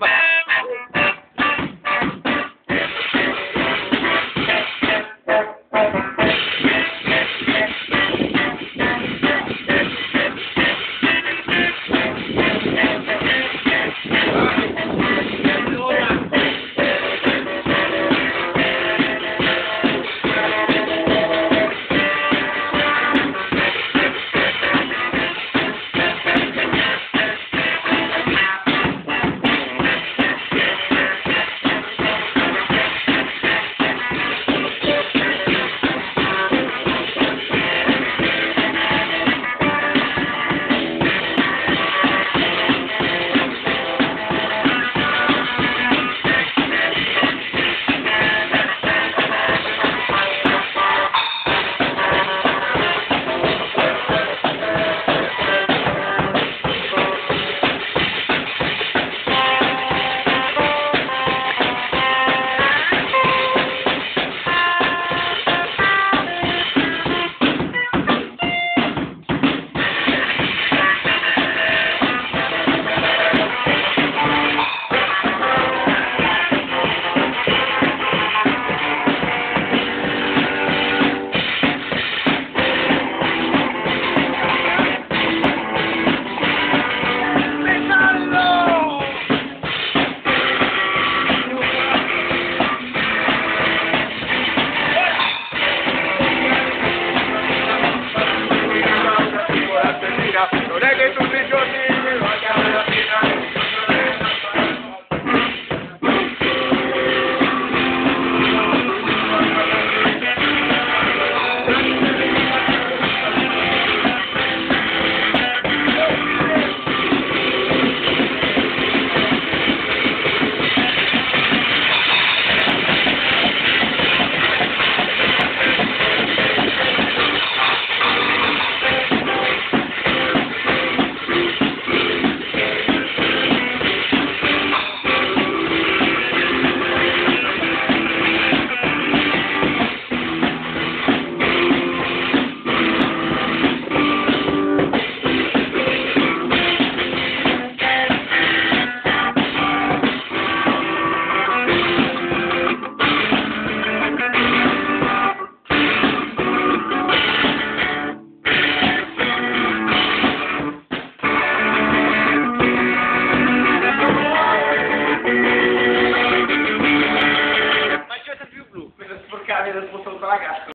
Bye. praga.